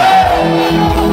Amém.